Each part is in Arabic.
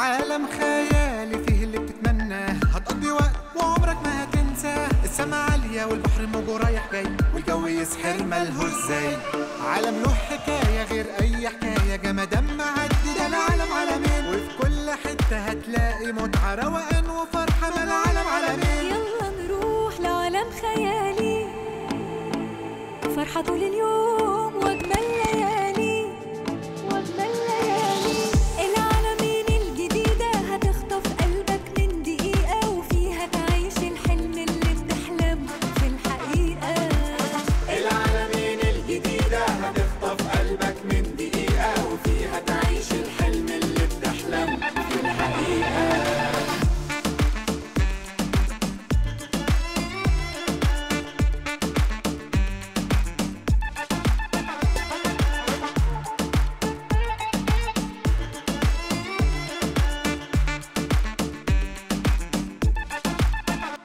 عالم خيالي فيه اللي بتتمناه. هتقضي وقت وعمرك ما هتنساه. السما عالية والبحر موجه رايح جاي والجو يسحر ملهوش زي. عالم له حكاية غير أي حكاية. جمدان معدي ده العالم عالمين. وفي كل حتة هتلاقي متعة روقان وفرحة ما العالم عالمين. يلا نروح لعالم خيالي. فرحة طول اليوم وأجمل ليالي.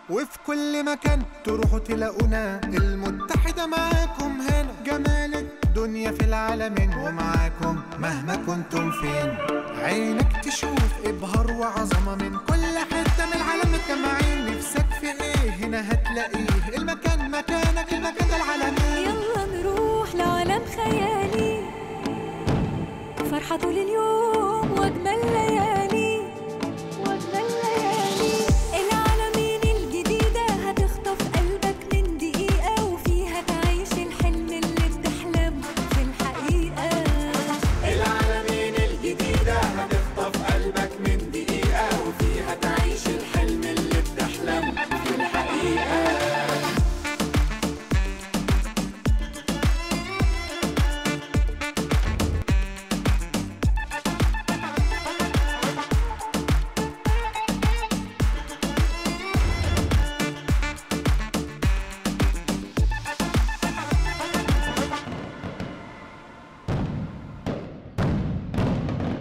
وفي كل مكان تروحوا تلاقونا. المتحدة معاكم هنا. جمال الدنيا في العالمين. ومعاكم مهما كنتم فين. عينك تشوف إبهار وعظمة من كل حتة من العالم متجمعين. نفسك في إيه؟ هنا هتلاقيه. المكان مكانك المكان ده العالمين. يلا نروح لعالم خيالي. فرحة طول اليوم